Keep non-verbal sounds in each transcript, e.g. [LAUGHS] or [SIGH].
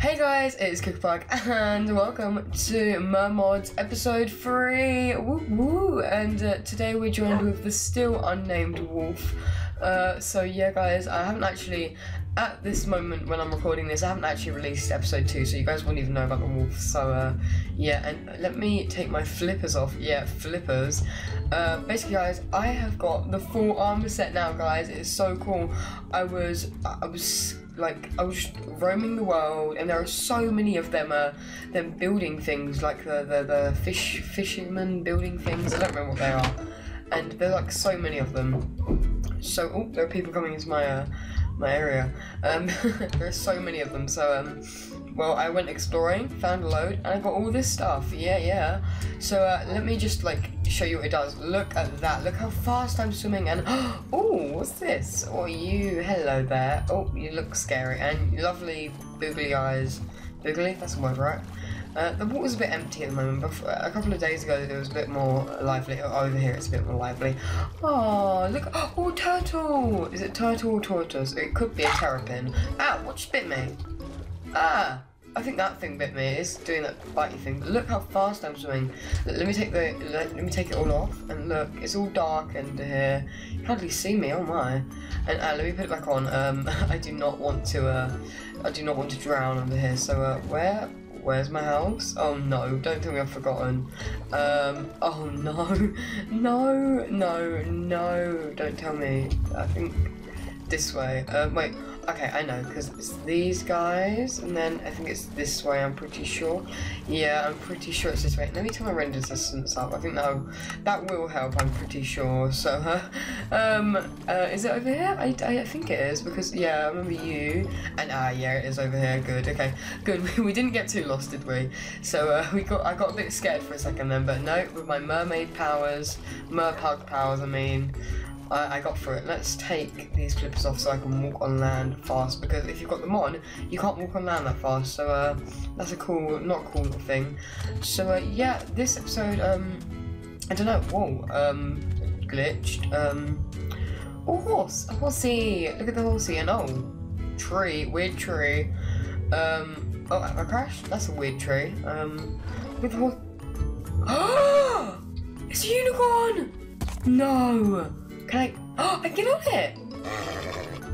Hey guys, it's Cookie Pug and welcome to Mermods episode 3. Woo woo! And uh, today we're joined with the still unnamed wolf. Uh, so yeah guys, I haven't actually, at this moment when I'm recording this, I haven't actually released episode 2 so you guys won't even know about the wolf. So uh, yeah, and let me take my flippers off. Yeah, flippers. Uh, basically guys, I have got the full armor set now guys. It's so cool. I was, I was like I was roaming the world, and there are so many of them. Uh, them building things like the the, the fish fishermen building things. I don't remember what they are, and there are like so many of them. So oh, there are people coming into my uh, my area. Um, [LAUGHS] there are so many of them. So um, well, I went exploring, found a load, and I got all this stuff. Yeah, yeah. So uh, let me just like show you what it does. Look at that. Look how fast I'm swimming. And [GASPS] oh, what's this? Oh, you. Hello there. Oh, you look scary and lovely boogly eyes. Boogly? That's a word, right? Uh, the water's a bit empty at the moment, but a couple of days ago there was a bit more lively. Over here it's a bit more lively. Oh, look. Oh, turtle! Is it turtle or tortoise? It could be a terrapin. Ah, what just bit me? Ah! I think that thing bit me. It's doing that bitey thing. But look how fast I'm swimming. Let me take the let, let me take it all off and look. It's all dark under here. You hardly see me. Oh my! And uh, let me put it back on. Um, [LAUGHS] I do not want to. Uh, I do not want to drown under here. So uh, where? Where's my house? Oh no, don't tell me I've forgotten. Um, oh no, [LAUGHS] no, no, no, don't tell me. I think this way. Uh, wait, Okay, I know, because it's these guys, and then I think it's this way, I'm pretty sure. Yeah, I'm pretty sure it's this way. Let me turn my render distance up. I think that will, that will help, I'm pretty sure. So, uh, [LAUGHS] um, uh, is it over here? I, I think it is, because, yeah, I remember you. And, ah, yeah, it is over here. Good, okay. [LAUGHS] Good, we didn't get too lost, did we? So, uh, we got, I got a bit scared for a second then, but no, with my mermaid powers, merpug powers, I mean, I, I got through it. Let's take these flippers off so I can walk on land fast because if you've got them on, you can't walk on land that fast. So uh, that's a cool, not cool thing. So uh, yeah, this episode, um, I don't know, whoa, um, glitched. Um, oh, horse, a horsey. Look at the horsey and oh, tree, weird tree. Um, oh, I crashed. That's a weird tree. Um, with the horse. [GASPS] it's a unicorn. No. Can I? Oh, [GASPS] I get on it!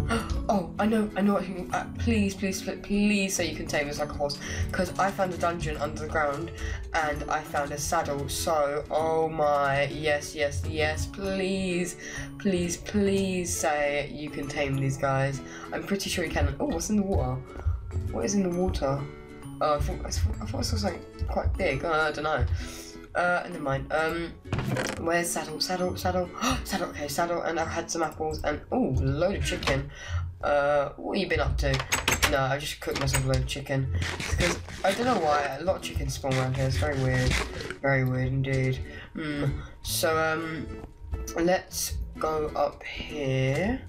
[GASPS] Oh, I know, I know what you uh, please, please, please say you can tame this like a horse. Because I found a dungeon under the ground and I found a saddle. So, oh my, yes, yes, yes, please, please, please say you can tame these guys. I'm pretty sure you can. Oh, what's in the water? What is in the water? Oh, I thought I, thought I saw something quite big. Oh, I don't know. Uh, never mind. Um, where's saddle? Saddle, saddle, [GASPS] saddle. Okay, saddle. And I've had some apples and oh, load of chicken. Uh, what have you been up to? No, I just cooked myself a load of chicken because I don't know why a lot of chicken spawn around here. It's very weird, very weird indeed. Hmm. So um, let's go up here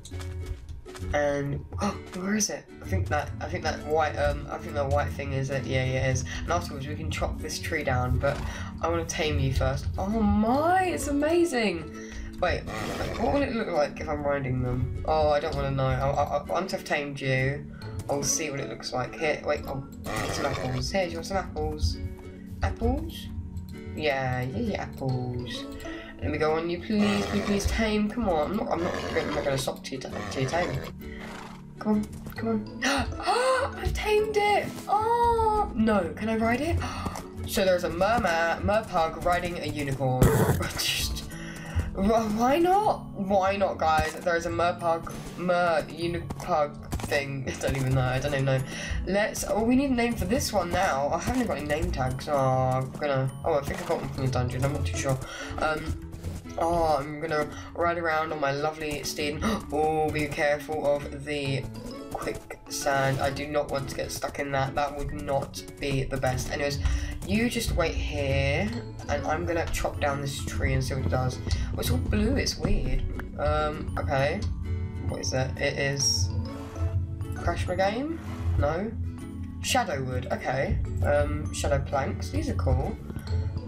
and oh, where is it? I think that I think that white um I think that white thing is it. Yeah, yeah, it is. And afterwards we can chop this tree down. But I want to tame you first. Oh my, it's amazing. Wait, what will it look like if I'm riding them? Oh, I don't want to know. I, I, once I've tamed you, I'll see what it looks like. Here, wait. Oh, some apples. Here, do you want some apples? Apples? Yeah, yeah, yeah, apples. Let me go on you, please, please, please, tame. Come on, I'm not, I'm not, I'm not going to stop to to tame. Come on, come on. [GASPS] I've tamed it. Oh no, can I ride it? [GASPS] So there's a merman, merpug riding a unicorn. [LAUGHS] Just, why not? Why not, guys? There's a merpug, mer unipug thing. [LAUGHS] I don't even know. I don't even know. Let's. Oh, we need a name for this one now. I haven't got any name tags. Oh, I'm gonna. Oh, I think I got one from the dungeon. I'm not too sure. Um. Oh, I'm gonna ride around on my lovely steed. [GASPS] Oh, be careful of the quicksand. I do not want to get stuck in that. That would not be the best. Anyways, you just wait here, and I'm gonna chop down this tree and see what it does. Oh, it's all blue. It's weird. Um. Okay. What is that? It is Crash my game? No. Shadowwood, okay. Um, shadow planks, these are cool.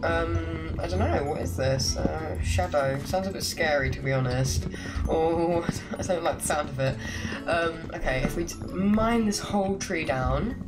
Um, I don't know, what is this? Uh, shadow, sounds a bit scary to be honest. Oh, [LAUGHS] I don't like the sound of it. Um, okay, if we mine this whole tree down,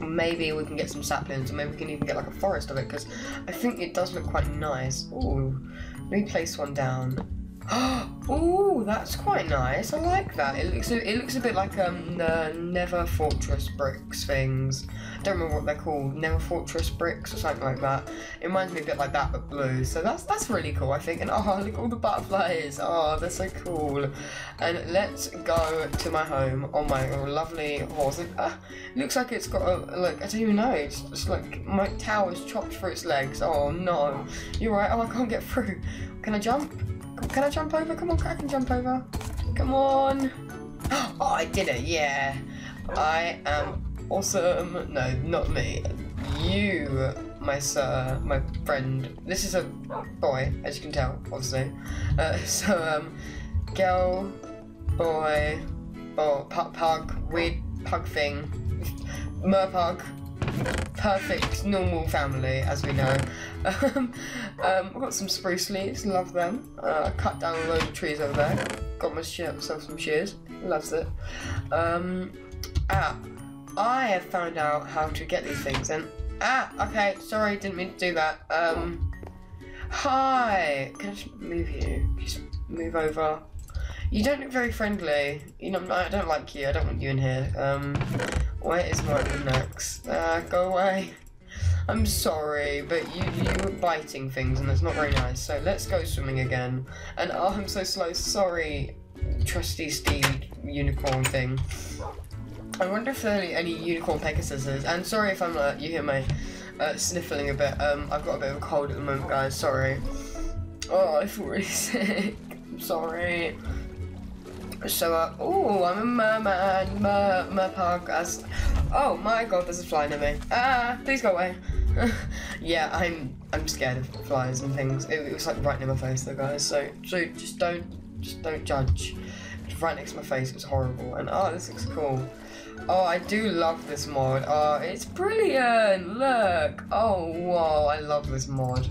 maybe we can get some saplings, or maybe we can even get like a forest of it, because I think it does look quite nice. Ooh, let me place one down. [GASPS] oh, that's quite nice. I like that. It looks it looks a bit like um the Nether Fortress bricks things. I don't remember what they're called. Nether Fortress bricks or something like that. It reminds me a bit like that but blue. So that's that's really cool I think. And oh look at all the butterflies. Oh they're so cool. And let's go to my home on my lovely horse. It uh, looks like it's got a like I don't even know. It's, it's like my tower's chopped through its legs. Oh no. You're right. Oh I can't get through. Can I jump? Can I jump over? Come on, I can jump over. Come on. [GASPS] Oh, I did it, yeah. I am awesome. No, not me. You, my sir, my friend. This is a boy, as you can tell, obviously. Uh, [LAUGHS] so, um, girl, boy, or pug, pug, weird pug thing, [LAUGHS] merpug, perfect, normal family, as we know. Um, um, I've got some spruce leaves, love them. Uh, cut down a load of trees over there. Got myself some shears, loves it. Um, ah, I have found out how to get these things, and ah, okay, sorry, didn't mean to do that. Um, hi, can I just move you? Just move over. You don't look very friendly. You know, I don't like you. I don't want you in here. Um, where is my next? Uh, go away. I'm sorry, but you you were biting things and that's not very nice. So let's go swimming again. And oh, I'm so slow. Sorry, trusty steed unicorn thing. I wonder if there are any unicorn Pegasuses. And sorry if I'm uh, you hear my uh, sniffling a bit. Um, I've got a bit of a cold at the moment, guys. Sorry. Oh, I feel really [LAUGHS] sick. I'm sorry. So, uh, oh, I'm a merman, mer, merpug, as, oh my god, there's a fly near me. Ah, please go away. [LAUGHS] yeah, I'm, I'm scared of flies and things. It, it, was like right near my face though, guys, so, so just don't, just don't judge. It's right next to my face, it was horrible, and oh, this looks cool. Oh, I do love this mod. Oh, it's brilliant, look. Oh, wow, I love this mod.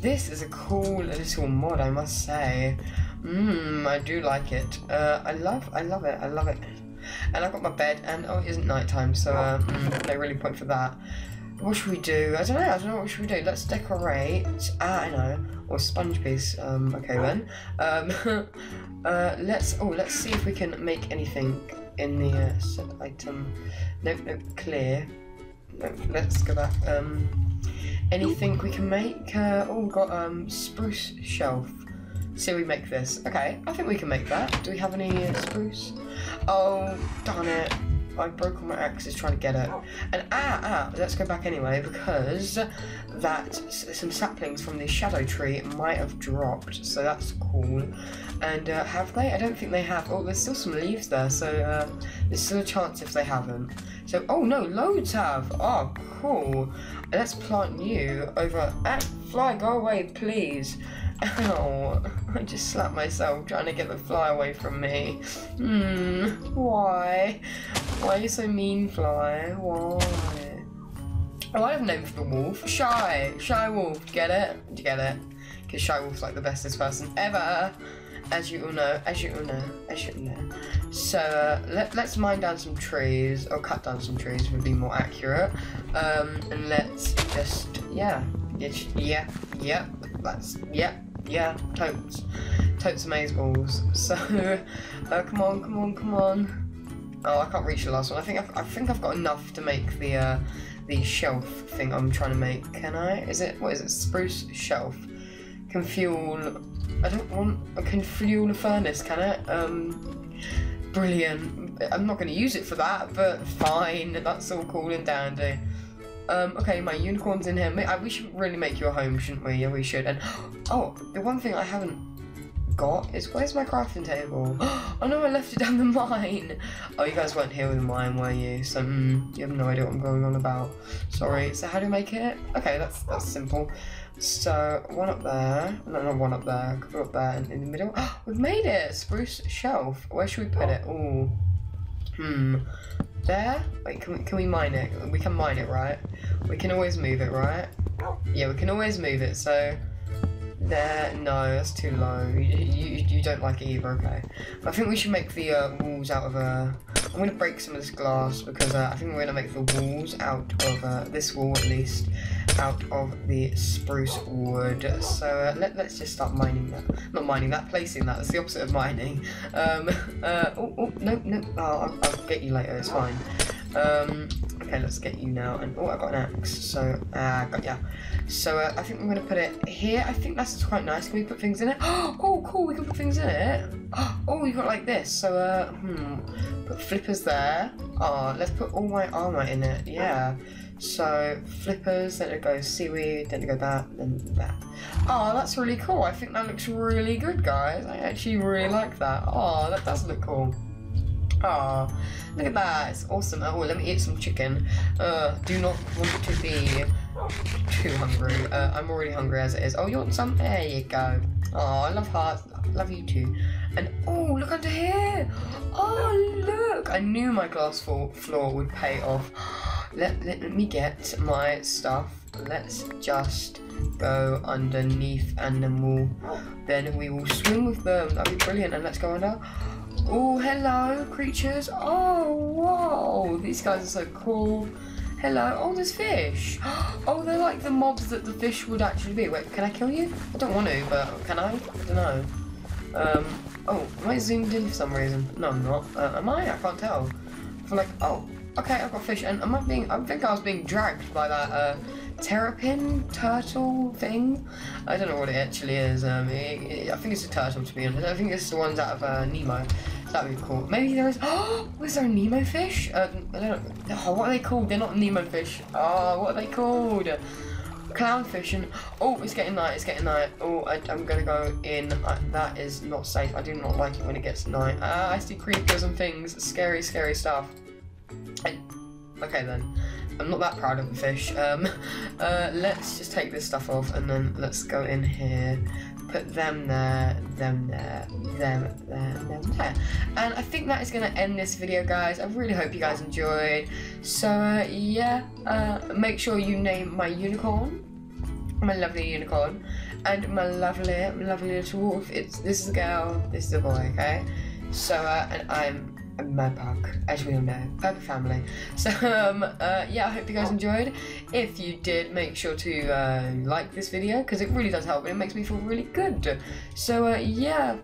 This is a cool little mod, I must say. Mmm, I do like it. Uh, I love, I love it, I love it. And I've got my bed, and oh, it isn't nighttime, so uh, mm, no really point for that. What should we do? I don't know, I don't know what should we do. Let's decorate. Ah, I know. Or sponge piece. Um, okay then. Um, [LAUGHS] uh, let's, oh, let's see if we can make anything in the uh, set item. Nope, nope, clear. Nope, let's go back. Um, anything we can make? Uh, oh, we've got um, spruce shelf. So we make this. Okay, I think we can make that. Do we have any uh, spruce? Oh, darn it. I broke all my axes trying to get it. And ah, ah, let's go back anyway because that some saplings from the shadow tree might have dropped. So that's cool. And uh, have they? I don't think they have. Oh, there's still some leaves there. So uh, there's still a chance if they haven't. So, oh no, loads have. Oh, cool. Let's plant you over. Ah, fly, go away, please. Ow, I just slapped myself trying to get the fly away from me. Hmm, why? Why are you so mean, fly? Why? Oh, I have a name for the wolf. Shy. Shy wolf. Get it? Do you get it? Because Shy Wolf's like the bestest person ever. As you all know. As you all know. As you all know. So, uh, let, us mine down some trees. Or cut down some trees would be more accurate. Um, and let's just, yeah. It's, yeah. Yeah. That's, yeah yeah, totes. Totes amaze balls. So, [LAUGHS] uh, come on, come on, come on. Oh, I can't reach the last one. I think I've, I think I've got enough to make the uh, the shelf thing I'm trying to make. Can I? Is it what is it? Spruce shelf. Can fuel. I don't want. I can fuel a furnace. Can it? Um, brilliant. I'm not going to use it for that, but fine. That's all cool and dandy. Um, okay, my unicorn's in here. We should really make you a home, shouldn't we? Yeah, we should. And [GASPS] oh, the one thing I haven't got is where's my crafting table? [GASPS] oh no, I left it down the [LAUGHS] mine. Oh, you guys weren't here with the mine, were you? So mm, you have no idea what I'm going on about. Sorry. So how do you make it? Okay, that's that's simple. So one up there, no, not one up there. Couple up there, and in the middle. [GASPS] We've made it. Spruce shelf. Where should we put it? Oh, hmm. There? Wait, can we, can we mine it? We can mine it, right? We can always move it, right? Yeah, we can always move it, so there. No, that's too low. You, you, you don't like it either, okay. I think we should make the uh, walls out of Uh, I'm going to break some of this glass because uh, I think we're going to make the walls out of uh, this wall at least out of the spruce wood. So uh, let, let's just start mining that. Not mining that, placing that. That's the opposite of mining. Um, [LAUGHS] uh, oh, oh, no, no. Oh, I'll, I'll get you later. It's fine. Um, okay, let's get you now. And oh, I got an axe. So, uh, got yeah. So uh, I think we're gonna put it here. I think that's quite nice. Can we put things in it? [GASPS] Oh, cool. We can put things in it. [GASPS] Oh, we got like this. So, uh, hmm. Put flippers there. Oh, let's put all my armor in it. Yeah. So flippers, then it goes seaweed, then it go that, then that. Oh, that's really cool. I think that looks really good, guys. I actually really like that. Oh, that does look cool. Oh, look at that. It's awesome. Oh, let me eat some chicken. Uh, do not want to be too hungry. Uh, I'm already hungry as it is. Oh, you want some? There you go. Oh, I love hearts. Love you too. And oh, look under here. Oh, look. I knew my glass floor would pay off. Let, [GASPS] let, let me get my stuff. Let's just go underneath and then we'll then we will swim with them. That'd be brilliant. And let's go under. Oh, hello, creatures. Oh, wow. These guys are so cool. Hello. Oh, there's fish. [GASPS] Oh, they're like the mobs that the fish would actually be. Wait, can I kill you? I don't want to, but can I? I don't know. Um, oh, am I zoomed in for some reason? No, I'm not. Uh, am I? I can't tell. I feel like, oh, okay, I've got fish. And am I being, I think I was being dragged by that, uh, terrapin turtle thing. I don't know what it actually is. Um, it, it, I think it's a turtle to be honest. I think it's the ones out of uh, Nemo. That'd be cool. Maybe there is. Oh, [GASPS] was there a Nemo fish? Uh, I don't know. Oh, what are they called? They're not Nemo fish. Oh, what are they called? Clownfish and oh, it's getting night. It's getting night. Oh, I, am gonna go in. I, that is not safe. I do not like it when it gets night. Ah, I see creepers and things. Scary, scary stuff. Okay then. I'm not that proud of the fish. Um, [LAUGHS] uh, let's just take this stuff off and then let's go in here, put them there, them there, them there, them there. And I think that is going to end this video, guys. I really hope you guys enjoyed. So, uh, yeah, uh, make sure you name my unicorn, my lovely unicorn, and my lovely, lovely little wolf. It's This is a girl, this is a boy, okay? So, uh, and I'm merpug, as we all know, perfect family. [LAUGHS] So um, uh, yeah, I hope you guys enjoyed. If you did, make sure to uh, like this video because it really does help and it makes me feel really good. So uh, yeah,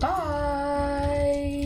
bye.